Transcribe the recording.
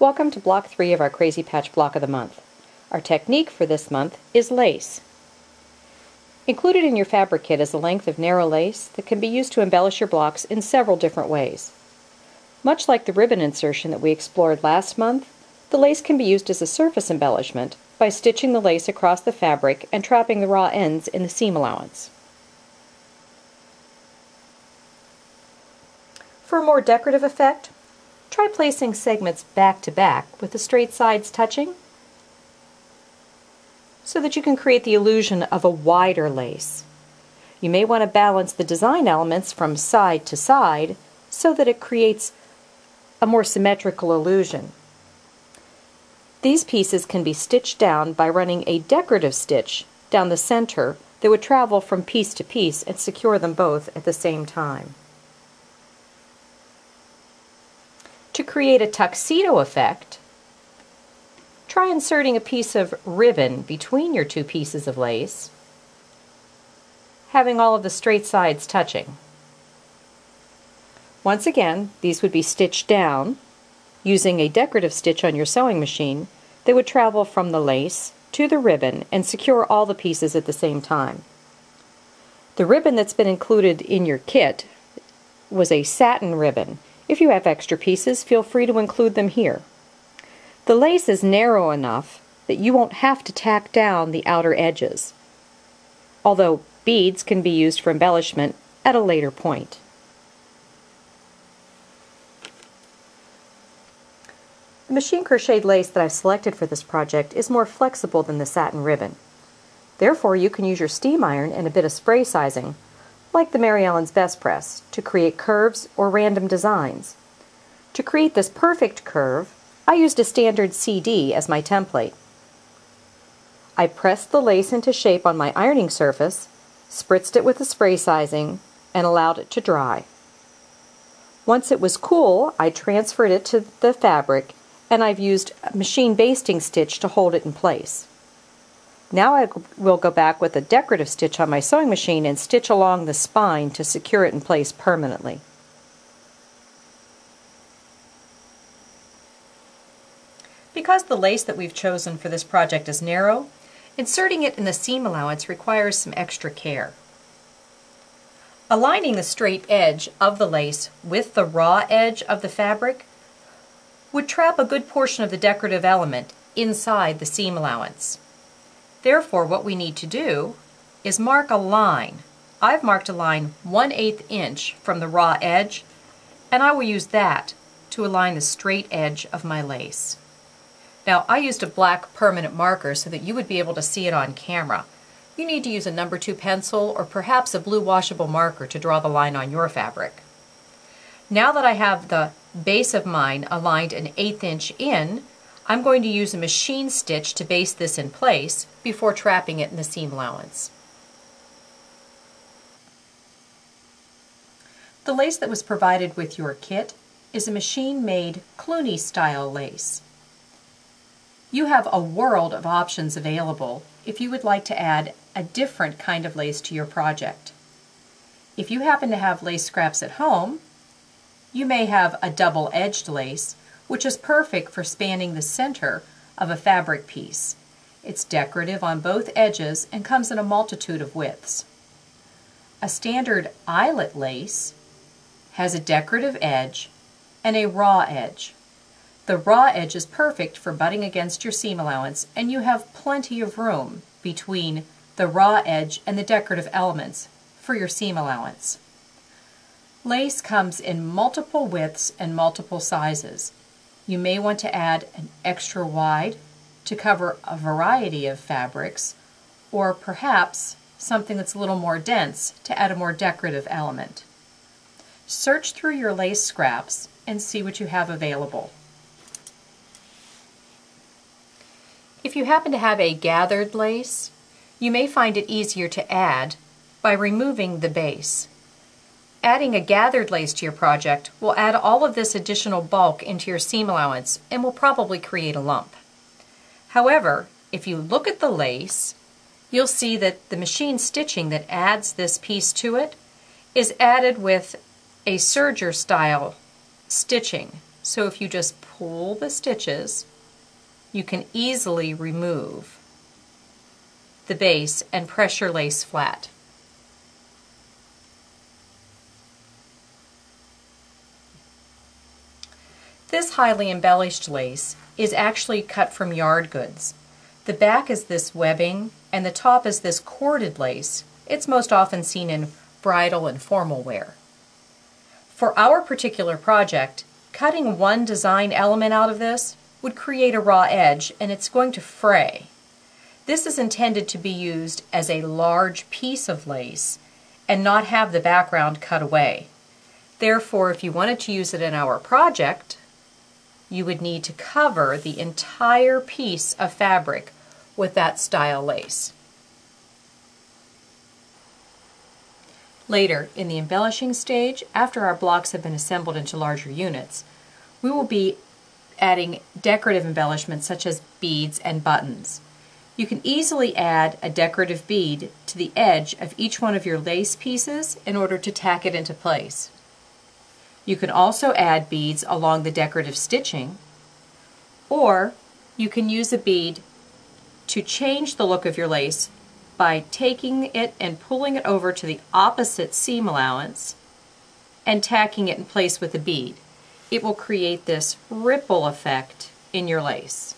Welcome to block 3 of our Crazy Patch block of the month. Our technique for this month is lace. Included in your fabric kit is a length of narrow lace that can be used to embellish your blocks in several different ways. Much like the ribbon insertion that we explored last month, the lace can be used as a surface embellishment by stitching the lace across the fabric and trapping the raw ends in the seam allowance. For a more decorative effect, Try placing segments back to back with the straight sides touching so that you can create the illusion of a wider lace. You may want to balance the design elements from side to side so that it creates a more symmetrical illusion. These pieces can be stitched down by running a decorative stitch down the center that would travel from piece to piece and secure them both at the same time. Create a tuxedo effect, try inserting a piece of ribbon between your two pieces of lace, having all of the straight sides touching. Once again, these would be stitched down using a decorative stitch on your sewing machine that would travel from the lace to the ribbon and secure all the pieces at the same time. The ribbon that's been included in your kit was a satin ribbon if you have extra pieces, feel free to include them here. The lace is narrow enough that you won't have to tack down the outer edges, although beads can be used for embellishment at a later point. The machine crocheted lace that I've selected for this project is more flexible than the satin ribbon. Therefore, you can use your steam iron and a bit of spray sizing like the Mary Ellen's Best Press, to create curves or random designs. To create this perfect curve, I used a standard CD as my template. I pressed the lace into shape on my ironing surface, spritzed it with the spray sizing, and allowed it to dry. Once it was cool, I transferred it to the fabric and I've used a machine basting stitch to hold it in place. Now I will go back with a decorative stitch on my sewing machine and stitch along the spine to secure it in place permanently. Because the lace that we've chosen for this project is narrow, inserting it in the seam allowance requires some extra care. Aligning the straight edge of the lace with the raw edge of the fabric would trap a good portion of the decorative element inside the seam allowance. Therefore, what we need to do is mark a line. I've marked a line 1 8 inch from the raw edge, and I will use that to align the straight edge of my lace. Now, I used a black permanent marker so that you would be able to see it on camera. You need to use a number 2 pencil or perhaps a blue washable marker to draw the line on your fabric. Now that I have the base of mine aligned an eighth inch in, I'm going to use a machine stitch to base this in place before trapping it in the seam allowance. The lace that was provided with your kit is a machine-made Cluny style lace. You have a world of options available if you would like to add a different kind of lace to your project. If you happen to have lace scraps at home, you may have a double-edged lace which is perfect for spanning the center of a fabric piece. It's decorative on both edges and comes in a multitude of widths. A standard eyelet lace has a decorative edge and a raw edge. The raw edge is perfect for butting against your seam allowance and you have plenty of room between the raw edge and the decorative elements for your seam allowance. Lace comes in multiple widths and multiple sizes. You may want to add an extra wide to cover a variety of fabrics, or perhaps something that's a little more dense to add a more decorative element. Search through your lace scraps and see what you have available. If you happen to have a gathered lace, you may find it easier to add by removing the base. Adding a gathered lace to your project will add all of this additional bulk into your seam allowance and will probably create a lump. However, if you look at the lace, you'll see that the machine stitching that adds this piece to it is added with a serger style stitching so if you just pull the stitches, you can easily remove the base and press your lace flat. This highly embellished lace is actually cut from yard goods. The back is this webbing and the top is this corded lace. It's most often seen in bridal and formal wear. For our particular project, cutting one design element out of this would create a raw edge and it's going to fray. This is intended to be used as a large piece of lace and not have the background cut away. Therefore, if you wanted to use it in our project, you would need to cover the entire piece of fabric with that style lace. Later, in the embellishing stage, after our blocks have been assembled into larger units, we will be adding decorative embellishments such as beads and buttons. You can easily add a decorative bead to the edge of each one of your lace pieces in order to tack it into place. You can also add beads along the decorative stitching, or you can use a bead to change the look of your lace by taking it and pulling it over to the opposite seam allowance and tacking it in place with a bead. It will create this ripple effect in your lace.